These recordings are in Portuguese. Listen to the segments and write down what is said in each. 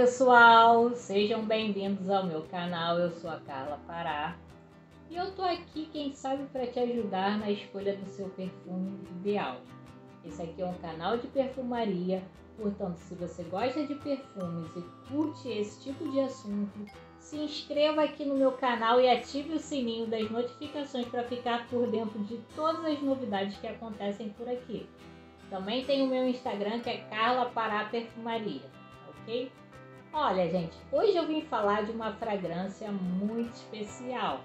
pessoal, sejam bem-vindos ao meu canal. Eu sou a Carla Pará e eu tô aqui, quem sabe, para te ajudar na escolha do seu perfume ideal. Esse aqui é um canal de perfumaria, portanto, se você gosta de perfumes e curte esse tipo de assunto, se inscreva aqui no meu canal e ative o sininho das notificações para ficar por dentro de todas as novidades que acontecem por aqui. Também tem o meu Instagram que é Carla Pará Perfumaria, ok? Olha, gente, hoje eu vim falar de uma fragrância muito especial.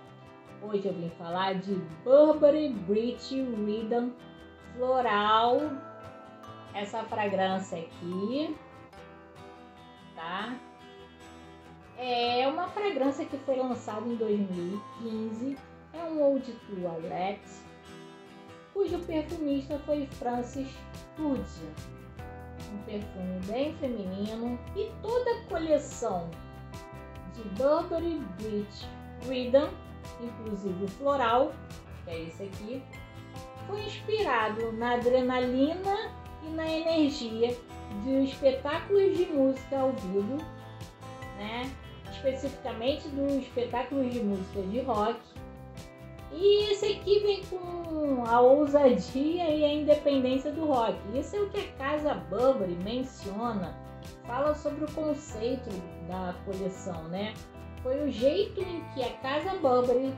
Hoje eu vim falar de Burberry Bridge Rhythm Floral. Essa fragrância aqui, tá? É uma fragrância que foi lançada em 2015. É um Old Toilette, cujo perfumista foi Francis Tudja um perfume bem feminino e toda a coleção de Burberry Beach Freedom, inclusive o floral, que é esse aqui, foi inspirado na adrenalina e na energia de espetáculos de música ao vivo, né? especificamente dos espetáculos de música de rock aqui vem com a ousadia e a independência do rock. Isso é o que a Casa Burberry menciona, fala sobre o conceito da coleção, né? Foi o jeito em que a Casa Burberry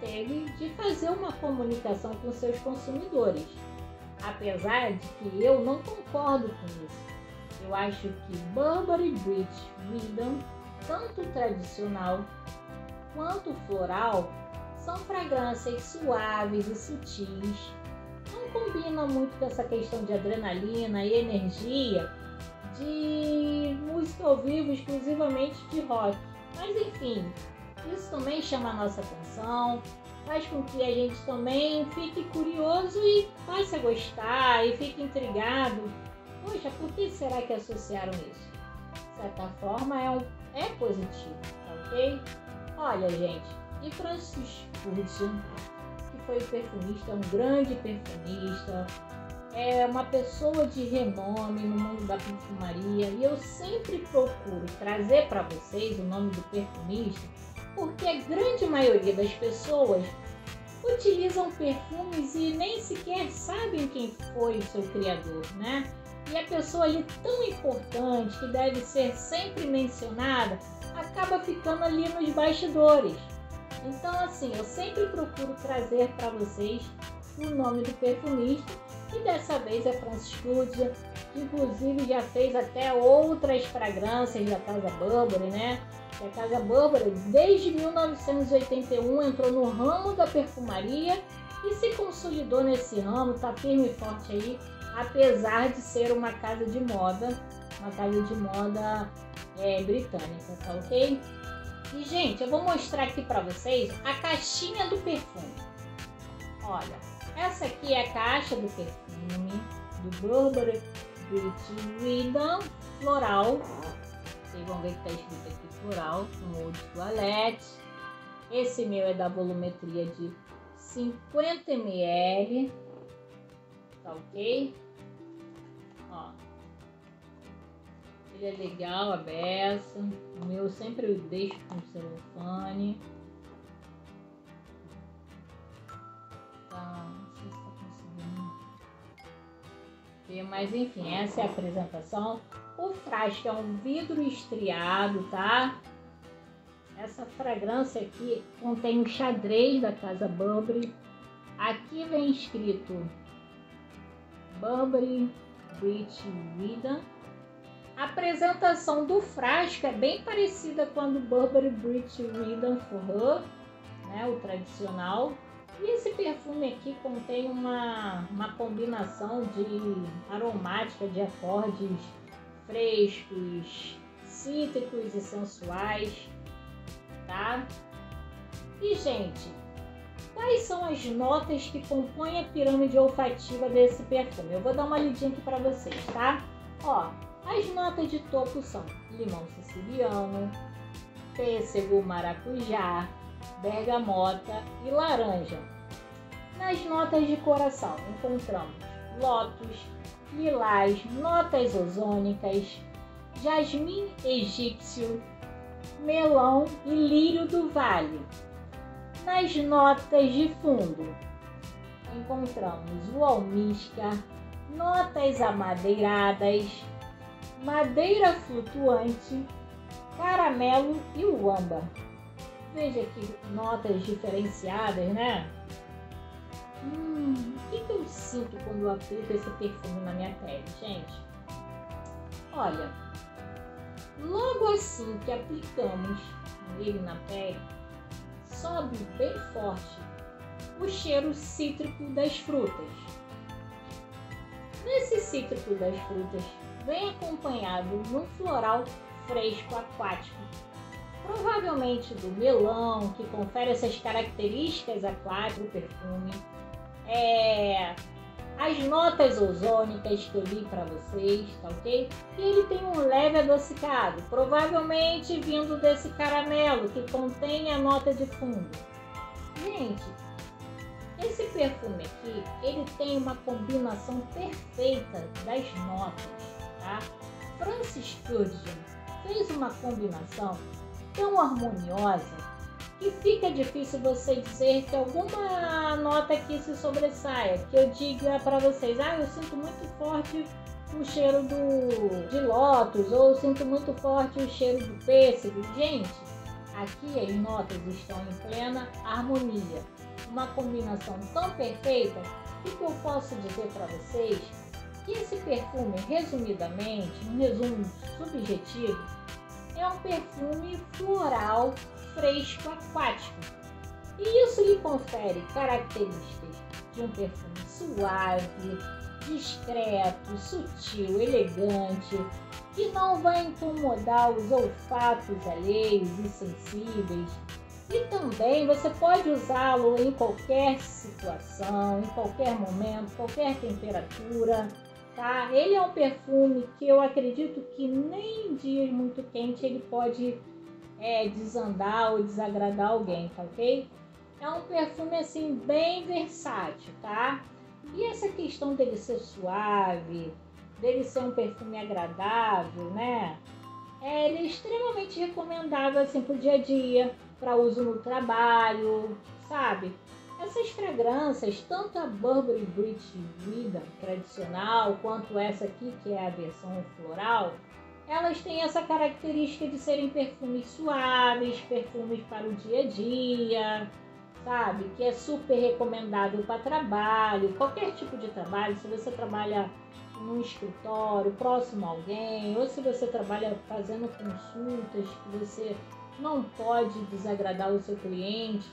teve de fazer uma comunicação com seus consumidores. Apesar de que eu não concordo com isso. Eu acho que Burberry Bridge Rhythm, tanto tradicional quanto floral, são fragrâncias suaves e sutis. Não combinam muito com essa questão de adrenalina e energia de música ao vivo exclusivamente de rock. Mas enfim, isso também chama a nossa atenção, faz com que a gente também fique curioso e passe a gostar e fique intrigado. Poxa, por que será que associaram isso? De certa forma é, um, é positivo, tá ok? Olha, gente, e Francis Furtio, que foi perfumista, um grande perfumista, é uma pessoa de renome no mundo da perfumaria e eu sempre procuro trazer para vocês o nome do perfumista porque a grande maioria das pessoas utilizam perfumes e nem sequer sabem quem foi o seu criador, né? E a pessoa ali tão importante que deve ser sempre mencionada acaba ficando ali nos bastidores. Então, assim, eu sempre procuro trazer para vocês o nome do perfumista e dessa vez é Francis que inclusive já fez até outras fragrâncias da Casa Burberry, né? a Casa Burberry, desde 1981, entrou no ramo da perfumaria e se consolidou nesse ramo, tá firme e forte aí, apesar de ser uma casa de moda, uma casa de moda é, britânica, tá ok? E, gente, eu vou mostrar aqui para vocês a caixinha do perfume. Olha, essa aqui é a caixa do perfume do Burberry Beauty Floral. Vocês vão ver que tá escrito aqui floral, com de toalete. Esse meu é da volumetria de 50 ml. Tá ok? Ele é legal, a beça. O meu eu sempre deixo com celofane. Tá, não sei se tá conseguindo ver, mas enfim, essa é a apresentação. O frasco é um vidro estriado, tá? Essa fragrância aqui contém o xadrez da Casa Burberry. Aqui vem escrito Burberry British Vida a apresentação do frasco é bem parecida com a do Burberry British Rhythm for Her, né, o tradicional. E esse perfume aqui contém uma, uma combinação de aromática de acordes frescos, cítricos e sensuais, tá? E, gente, quais são as notas que compõem a pirâmide olfativa desse perfume? Eu vou dar uma lidinha aqui para vocês, tá? Ó, as notas de topo são limão siciliano, pêssego, maracujá, bergamota e laranja. Nas notas de coração encontramos lótus, lilás, notas ozônicas, jasmim egípcio, melão e lírio do vale. Nas notas de fundo, encontramos o almíscar, notas amadeiradas, madeira flutuante, caramelo e o âmbar. Veja que notas diferenciadas, né? Hum, o que, que eu sinto quando eu aplico esse perfume na minha pele, gente? Olha, logo assim que aplicamos ele na pele, sobe bem forte o cheiro cítrico das frutas. Nesse cítrico das frutas vem acompanhado de um floral fresco aquático, provavelmente do melão, que confere essas características aquáticas do perfume, é, as notas ozônicas que eu li para vocês, tá ok? E ele tem um leve adocicado, provavelmente vindo desse caramelo que contém a nota de fundo. Gente, esse perfume aqui, ele tem uma combinação perfeita das notas, tá? Francis Ferdinand fez uma combinação tão harmoniosa que fica difícil você dizer que alguma nota aqui se sobressaia, que eu diga para vocês, ah, eu sinto muito forte o cheiro do de lótus ou eu sinto muito forte o cheiro do pêssego. Gente, aqui as notas estão em plena harmonia, uma combinação tão perfeita que eu posso dizer para vocês esse perfume, resumidamente, um resumo subjetivo, é um perfume floral fresco aquático. E isso lhe confere características de um perfume suave, discreto, sutil, elegante, que não vai incomodar os olfatos alheios e sensíveis. E também você pode usá-lo em qualquer situação, em qualquer momento, qualquer temperatura tá? Ele é um perfume que eu acredito que nem em dias muito quentes ele pode é, desandar ou desagradar alguém, tá ok? É um perfume assim bem versátil, tá? E essa questão dele ser suave, dele ser um perfume agradável, né? É, ele é extremamente recomendável assim pro dia a dia, para uso no trabalho, sabe? Essas fragrâncias, tanto a Burberry British Vida tradicional, quanto essa aqui, que é a versão floral, elas têm essa característica de serem perfumes suaves, perfumes para o dia a dia, sabe? Que é super recomendável para trabalho, qualquer tipo de trabalho. Se você trabalha num escritório, próximo a alguém, ou se você trabalha fazendo consultas que você não pode desagradar o seu cliente,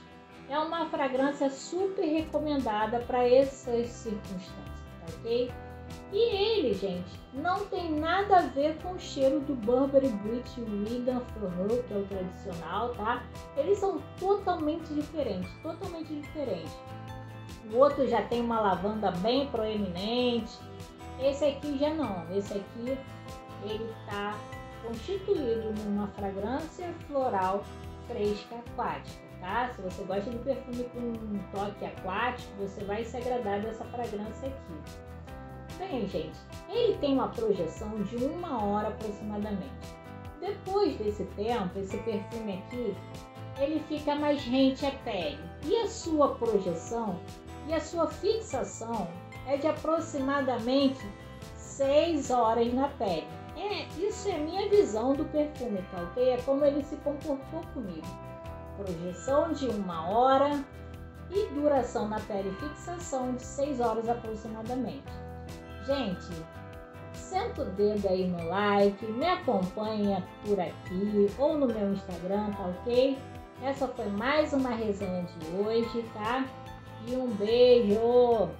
é uma fragrância super recomendada para essas circunstâncias, tá ok? E ele, gente, não tem nada a ver com o cheiro do Burberry British Wigan Fleur, que é o tradicional, tá? Eles são totalmente diferentes, totalmente diferentes. O outro já tem uma lavanda bem proeminente. Esse aqui já não. Esse aqui ele tá constituído numa fragrância floral fresca aquática tá? Se você gosta de perfume com um toque aquático, você vai se agradar dessa fragrância aqui. Bem, gente, ele tem uma projeção de uma hora aproximadamente. Depois desse tempo, esse perfume aqui, ele fica mais rente à pele. E a sua projeção e a sua fixação é de aproximadamente 6 horas na pele. É, isso é minha visão do perfume, tá ok? É como ele se comportou comigo projeção de uma hora e duração na pele fixação de 6 horas aproximadamente. Gente, senta o dedo aí no like, me acompanha por aqui ou no meu Instagram, tá ok? Essa foi mais uma resenha de hoje, tá? E um beijo!